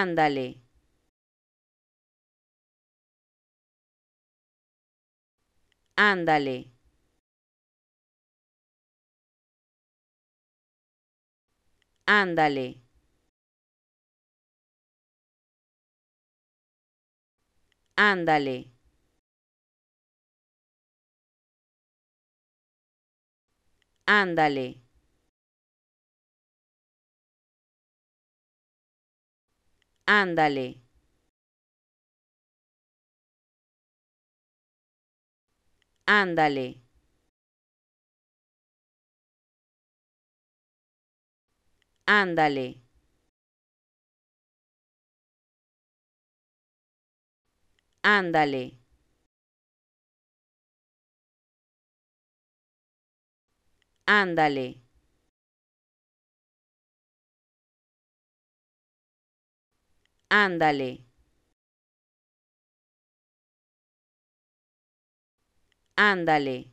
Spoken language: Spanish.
Ándale. Ándale. Ándale. Ándale. Ándale. Ándale. Ándale. Ándale. Ándale. Ándale. Ándale. Ándale.